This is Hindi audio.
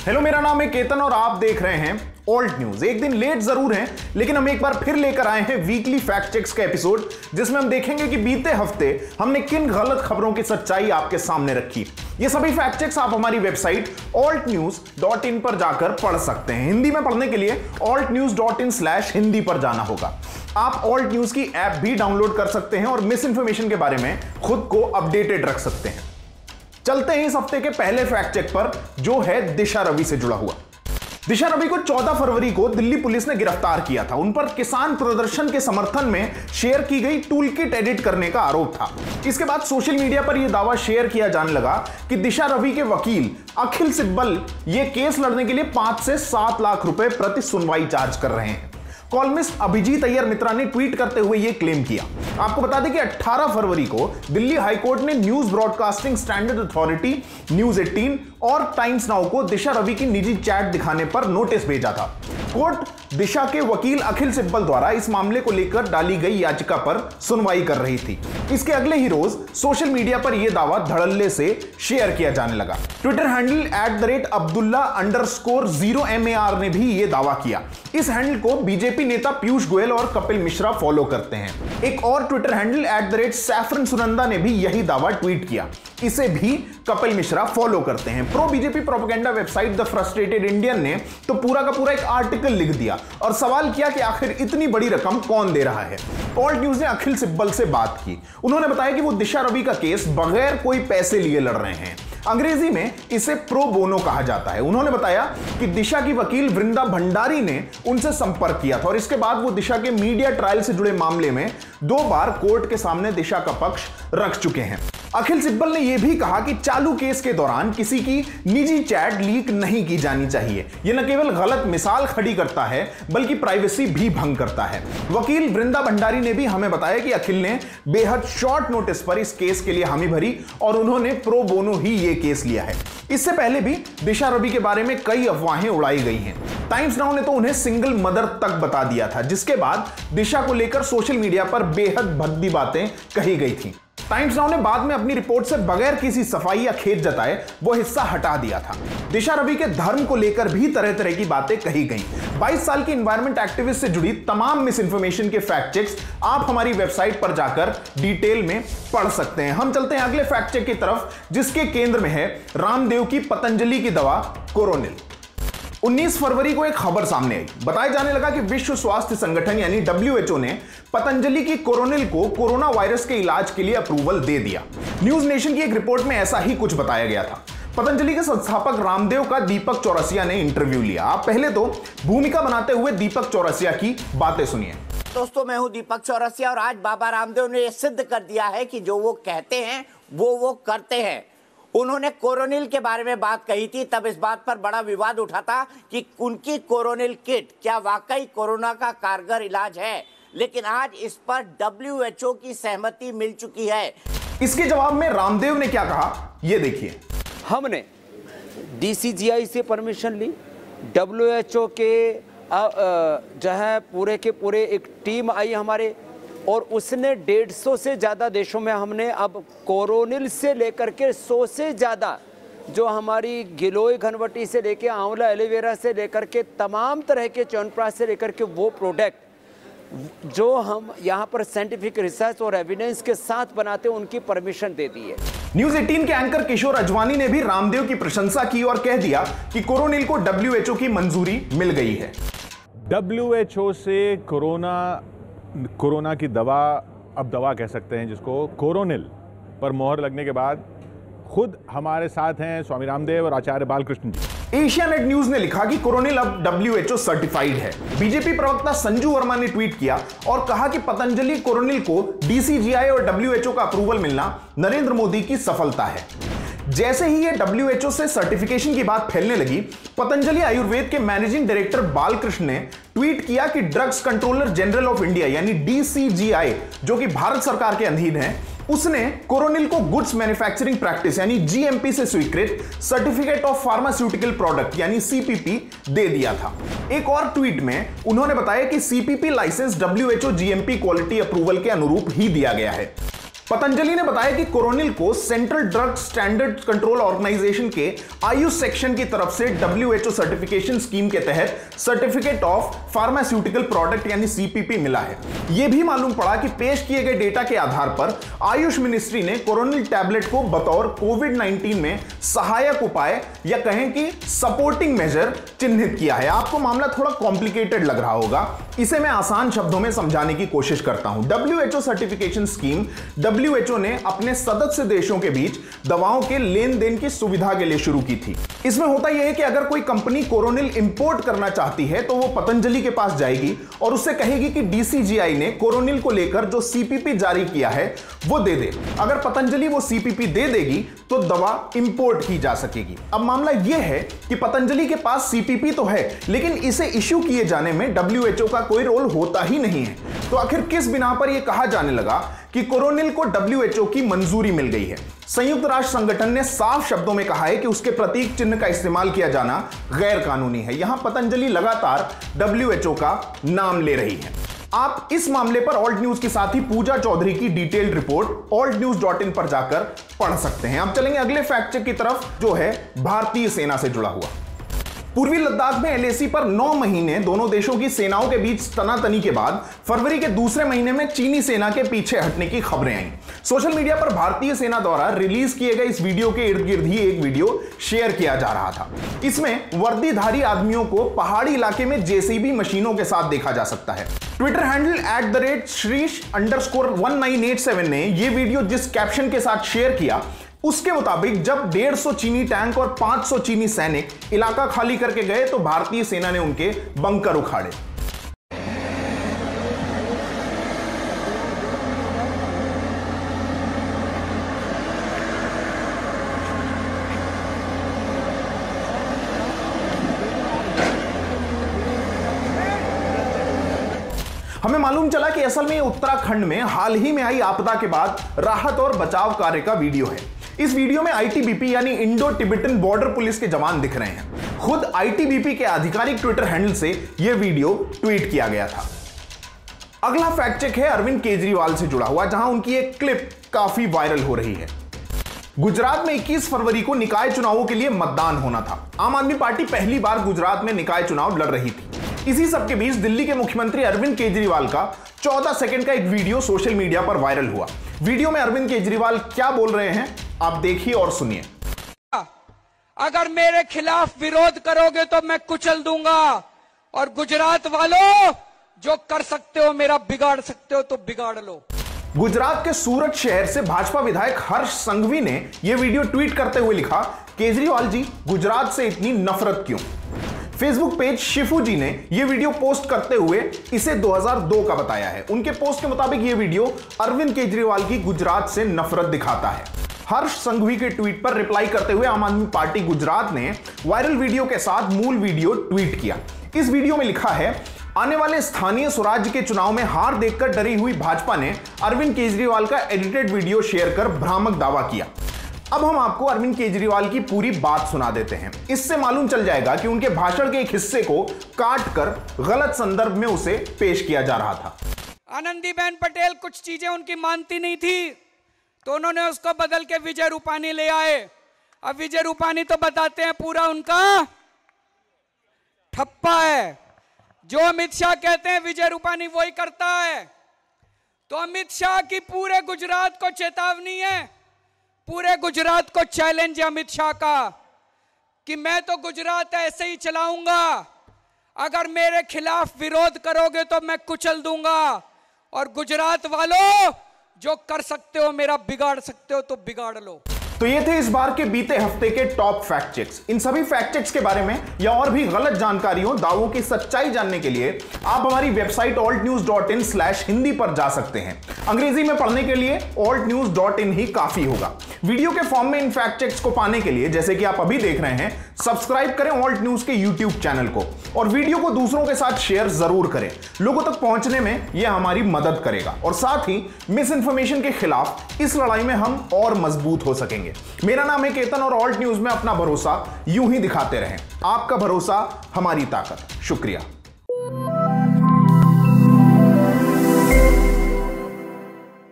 हेलो, मेरा नाम है केतन और आप देख रहे हैं ओल्ड न्यूज़। एक दिन लेट ज़रूर है, लेकिन हम एक बार फिर लेकर आए हैं वीकली फैक्ट चेक्स का एपिसोड, जिसमें हम देखेंगे कि बीते हफ़्ते हमने किन गलत खबरों की सच्चाई आपके सामने रखी। ये सभी फैक्ट चेक्स आप हमारी website Alt News dot in पर जाकर पढ़ सकते हैं। हिंदी में पढ़ने के लिए Alt News dot in slash Hindi पर जाना होगा। आप ऑल्ट न्यूज़ की ऐप भी डाउनलोड कर सकते हैं और मिस इन्फॉर्मेशन के बारे में खुद को अपडेटेड रख सकते हैं। चलते हैं इस हफ़्ते के पहले फैक्ट चेक पर, जो है दिशा रवि से जुड़ा हुआ। दिशा रवि को 14 फरवरी को दिल्ली पुलिस ने गिरफ़्तार किया था। उन पर किसान प्रदर्शन के समर्थन में शेयर की गई टूल किट एडिट करने का आरोप था। इसके बाद सोशल मीडिया पर यह दावा शेयर किया जाने लगा कि दिशा रवि के वकील अखिल सिब्बल यह केस लड़ने के लिए पाँच से सात लाख रुपए प्रति सुनवाई चार्ज कर रहे हैं। कॉलमिस्ट अभिजीत अय्यर मित्रा ने ट्वीट करते हुए यह क्लेम किया। आपको बता दें कि 18 फरवरी को दिल्ली हाईकोर्ट ने news broadcasting standard authority, news 18 और टाइम्स नाउ को दिशा रवि की निजी चैट दिखाने पर नोटिस भेजा था। कोर्ट दिशा के वकील अखिल सिब्बल द्वारा इस मामले को लेकर डाली गई याचिका पर सुनवाई कर रही थी। इसके अगले ही रोज सोशल मीडिया पर यह दावा धड़ल्ले से शेयर किया जाने लगा। Twitter handle at the rate Abdullah underscore zero M A R ने भी यह दावा किया। इस हैंडल को बीजेपी नेता पीयूष गोयल और कपिल मिश्रा फॉलो करते हैं। एक और Twitter handle at the rate saffron Sunanda ने भी यही दावा ट्वीट किया। इसे भी कपिल मिश्रा फॉलो करते हैं। Pro BJP propaganda website the frustrated Indian ने तो पूरा का पूरा एक आर्टिकल लिख दिया और सवाल किया कि आखिर इतनी बड़ी रकम कौन दे रहा है? ऑल्ट न्यूज़ ने अखिल सिब्बल से बात की। उन्होंने बताया कि वो दिशा रवि का केस बगैर कोई पैसे लिए लड़ रहे हैं। अंग्रेज़ी में इसे प्रो बोनो कहा जाता है। उन्होंने बताया कि दिशा की वकील वृंदा भंडारी ने उनसे संपर्क किया था और इसके बाद वो दिशा के मीडिया ट्रायल से जुड़े मामले में दो बार कोर्ट के सामने दिशा का पक्ष रख चुके हैं। अखिल सिब्बल ने यह भी कहा कि चालू केस के दौरान किसी की निजी चैट लीक नहीं की जानी चाहिए। यह न केवल गलत मिसाल खड़ी करता है, बल्कि प्राइवेसी भी भंग करता है। वकील वृंदा भंडारी ने भी हमें बताया कि अखिल ने बेहद शॉर्ट नोटिस पर इस केस के लिए हामी भरी और उन्होंने प्रो बोनो ही यह केस लिया है। इससे पहले भी दिशा रवि के बारे में कई अफवाहें उड़ाई गई हैं। टाइम्स नाउ ने तो उन्हें सिंगल मदर तक बता दिया था, जिसके बाद दिशा को लेकर सोशल मीडिया पर बेहद भद्दी बातें कही गई थी। टाइम्स नाउ ने बाद में अपनी रिपोर्ट से बगैर किसी सफ़ाई या खेत जताए, वो हिस्सा हटा दिया था। दिशा रवि के धर्म को लेकर भी तरह तरह की बातें कही गई। 22 साल की इन्वायरमेंट एक्टिविस्ट से जुड़ी तमाम मिस इन्फॉर्मेशन के फैक्ट चेक्स आप हमारी वेबसाइट पर जाकर डिटेल में पढ़ सकते हैं। हम चलते हैं अगले फैक्ट चेक की तरफ़, जिसके केंद्र में है रामदेव की पतंजलि की दवा, कोरोनिल। 19 फरवरी को एक खबर सामने आई। बताया जाने लगा कि विश्व स्वास्थ्य संगठन यानी डब्ल्यू ने पतंजलि की कोरोनिल को कोरोना वायरस के इलाज के लिए अप्रूवल दे दिया। न्यूज़ नेशन की एक रिपोर्ट में ऐसा ही कुछ बताया गया था। पतंजलि के संस्थापक रामदेव का दीपक चौरसिया ने इंटरव्यू लिया। आप पहले तो भूमिका बनाते हुए दीपक चौरसिया की बातें सुनिए। दोस्तों, मैं हूँ दीपक चौरसिया और आज बाबा रामदेव ने यह सिद्ध कर दिया है कि जो वो कहते हैं, वो वो करते हैं। उन्होंने कोरोनिल के बारे में बात कही थी तब इस बात पर बड़ा विवाद उठा था कि उनकी कोरोनिल किट क्या वाकई कोरोना का कारगर इलाज है? लेकिन आज इस पर डब्ल्यू की सहमति मिल चुकी है। इसके जवाब में रामदेव ने क्या कहा ये देखिए। हमने डीसीजीआई से परमिशन ली। डब्ल्यू के जो है पूरे के पूरे एक टीम आई हमारे और उसने डेढ़ सौ से ज़्यादा देशों में हमने अब कोरोनिल से लेकर के सौ से ज़्यादा जो हमारी गिलोय घनवटी से लेकर आंवला एलोवेरा से लेकर के तमाम तरह के च्यवनप्राश से लेकर के वो प्रोडक्ट जो हम यहाँ पर साइंटिफिक रिसर्च और एविडेंस के साथ बनाते हैं उनकी परमिशन दे दी है। न्यूज़ 18 के एंकर किशोर अजवानी ने भी रामदेव की प्रशंसा की और कह दिया कि कोरोनिल को डब्ल्यूएचओ की मंजूरी मिल गई है। डब्ल्यूएचओ से कोरोना कोरोना की दवा, अब दवा कह सकते हैं जिसको कोरोनिल, पर मोहर लगने के बाद खुद हमारे साथ हैं स्वामी रामदेव और आचार्य बालकृष्ण जी। एशिया नेट न्यूज़ ने लिखा कि कोरोनिल अब डब्ल्यू एच सर्टिफाइड है। बीजेपी प्रवक्ता संजू वर्मा ने ट्वीट किया और कहा कि पतंजलि कोरोनिल को डीसीजीआई और डब्ल्यू का अप्रूवल मिलना नरेंद्र मोदी की सफलता है। जैसे ही ये डब्ल्यू से सर्टिफिकेशन की बात फैलने लगी, पतंजलि आयुर्वेद के मैनेजिंग डायरेक्टर बालकृष्ण ने ट्वीट किया कि drugs controller general of India यानी डीसीजीआई जो कि भारत सरकार के अधीन है, उसने कोरोनिल को गुड्स मैन्युफैक्चरिंग प्रैक्टिस यानी जीएमपी से स्वीकृत सर्टिफिकेट ऑफ़ फार्मास्यूटिकल प्रोडक्ट यानी सीपीपी दे दिया था। एक और ट्वीट में उन्होंने बताया कि CPP licence WHO GMP quality approval के अनुरूप ही दिया गया है। पतंजलि ने बताया कि कोरोनिल को central drug standard control organisation के आयुष सेक्शन की तरफ़ से डब्ल्यूएचओ सर्टिफिकेशन स्कीम के तहत सर्टिफिकेट ऑफ़ फार्मास्यूटिकल प्रोडक्ट यानी सीपीपी मिला है। यह भी मालूम पड़ा कि पेश किए गए डेटा के आधार पर आयुष मिनिस्ट्री ने कोरोनिल टैबलेट को बतौर कोविड 19 में सहायक उपाय या कहें कि सपोर्टिंग मेजर चिन्हित किया है। आपको मामला थोड़ा कॉम्प्लिकेटेड लग रहा होगा। इसे मैं आसान शब्दों में समझाने की कोशिश करता हूँ। डब्ल्यूएचओ सर्टिफिकेशन स्कीम डब्ल्यूएचओ ने अपने सदस्य देशों के बीच दवाओं के लेन देन की सुविधा के लिए शुरू की थी। इसमें होता यह है कि अगर कोई कंपनी कोरोनिल इंपोर्ट करना चाहती है तो वो पतंजलि के पास जाएगी और उससे कहेगी कि डीसीजीआई ने कोरोनिल को लेकर जो सीपीपी जारी किया है, वो दे दे। अगर पतंजलि वो सीपीपी दे देगी तो दवा इंपोर्ट की जा सकेगी। अब मामला यह है कि पतंजलि के पास सीपीपी तो है, लेकिन इसे इश्यू किए जाने में डब्ल्यूएचओ का कोई रोल होता ही नहीं है। तो आखिर किस बिना पर यह कहा जाने लगा कि कोरोनिल को डब्ल्यूएचओ की मंजूरी मिल गई है? संयुक्त राष्ट्र संगठन ने साफ़ शब्दों में कहा है कि उसके प्रतीक चिन्ह का इस्तेमाल किया जाना गैर कानूनी है। यहाँ पतंजलि लगातार डब्ल्यूएचओ का नाम ले रही है। आप इस मामले पर ऑल्ट न्यूज़ के साथ ही पूजा चौधरी की detailed report Alt News dot in पर जाकर पढ़ सकते हैं। अब चलेंगे अगले फैक्ट की तरफ़, जो है भारतीय सेना से जुड़ा हुआ। पूर्वी लद्दाख में एलएसी पर 9 महीने दोनों देशों की सेनाओं के बीच तनातनी के बाद फरवरी के दूसरे महीने में चीनी सेना के पीछे हटने की खबरें आई। सोशल मीडिया पर भारतीय सेना द्वारा रिलीज़ किए गए इस वीडियो के इर्द गिर्द ही एक वीडियो शेयर किया जा रहा था। इसमें वर्दीधारी आदमियों को पहाड़ी इलाके में जेसीबी मशीनों के साथ देखा जा सकता है। Twitter handle at the rate Shrish underscore one nine eight seven ने यह वीडियो जिस कैप्शन के साथ शेयर किया उसके मुताबिक जब 150 चीनी टैंक और 500 चीनी सैनिक इलाका खाली करके गए तो भारतीय सेना ने उनके बंकर उखाड़े। हमें मालूम चला कि असल में उत्तराखंड में हाल ही में आई आपदा के बाद राहत और बचाव कार्य का वीडियो है। इस वीडियो में आईटीबीपी यानी इंडो टिबिटन बॉर्डर पुलिस के जवान दिख रहे हैं। खुद आईटीबीपी के आधिकारिक ट्विटर हैंडल से यह वीडियो ट्वीट किया गया था। अगला फैक्ट चेक है अरविंद केजरीवाल से जुड़ा हुआ, जहाँ उनकी एक क्लिप काफ़ी वायरल हो रही है। गुजरात में 21 फरवरी को निकाय चुनावों के लिए मतदान होना था। आम आदमी पार्टी पहली बार गुजरात में निकाय चुनाव लड़ रही थी। इसी सबके बीच दिल्ली के मुख्यमंत्री अरविंद केजरीवाल का 14 सेकंड का एक वीडियो सोशल मीडिया पर वायरल हुआ। वीडियो में अरविंद केजरीवाल क्या बोल रहे हैं? आप देखिए और सुनिए। अगर मेरे खिलाफ विरोध करोगे तो मैं कुचल दूँगा। और गुजरात वालों जो कर सकते हो मेरा बिगाड़ सकते हो तो बिगाड़ लो। गुजरात के सूरत शहर से भाजपा विधायक हर्ष संघवी ने यह वीडियो ट्वीट करते हुए लिखा केजरीवाल जी गुजरात से इतनी नफरत क्यों? फेसबुक पेज शिफू जी ने यह वीडियो पोस्ट करते हुए इसे 2002 का बताया है। उनके पोस्ट के मुताबिक यह वीडियो अरविंद केजरीवाल की गुजरात से नफरत दिखाता है। हर्ष संघवी के ट्वीट पर रिप्लाई करते हुए आम आदमी पार्टी गुजरात ने वायरल वीडियो के साथ मूल वीडियो ट्वीट किया। इस वीडियो में लिखा है, आने वाले स्थानीय स्वराज्य के चुनाव में हार देखकर डरी हुई भाजपा ने अरविंद केजरीवाल का एडिटेड वीडियो शेयर कर भ्रामक दावा किया। अब हम आपको अरविंद केजरीवाल की पूरी बात सुना देते हैं। इससे मालूम चल जाएगा कि उनके भाषण के एक हिस्से को काट कर गलत संदर्भ में उसे पेश किया जा रहा था। आनंदीबेन पटेल, कुछ चीज़ें उनकी मानती नहीं थी। तो उन्होंने उसको बदल के विजय रूपानी ले आए। अब विजय रूपानी तो बताते हैं पूरा उनका ठप्पा है। जो अमित शाह कहते हैं विजय रूपानी वही करता है। तो अमित शाह की पूरे गुजरात को चेतावनी है। पूरे गुजरात को चैलेंज है अमित शाह का कि मैं तो गुजरात ऐसे ही चलाऊँगा। अगर मेरे खिलाफ विरोध करोगे तो मैं कुचल दूँगा। और गुजरात वालों जो कर सकते हो, मेरा बिगाड़ सकते हो तो बिगाड़ लो। तो ये थे इस बार के बीते हफ़्ते के टॉप फैक्ट चेक्स इन सभी फैक्ट चेक्स के बारे में या और भी गलत जानकारियों दावों की सच्चाई जानने के लिए आप हमारी website Alt News dot in slash Hindi पर जा सकते हैं। अंग्रेज़ी में पढ़ने के लिए ऑल्ट न्यूज़ डॉट इन ही काफ़ी होगा। वीडियो के फॉर्म में इन फैक्ट चेक्स को पाने के लिए, जैसे कि आप अभी देख रहे हैं सब्सक्राइब करें ऑल्ट न्यूज़ के यूट्यूब चैनल को। और वीडियो को दूसरों के साथ शेयर ज़रूर करें। लोगों तक पहुँचने में यह हमारी मदद करेगा। और साथ ही मिस इन्फॉर्मेशन के खिलाफ इस लड़ाई में हम और मज़बूत हो सकेंगे। मेरा नाम है केतन और ऑल्ट न्यूज़ में अपना भरोसा यूँ ही दिखाते रहें। आपका भरोसा, हमारी ताकत। शुक्रिया।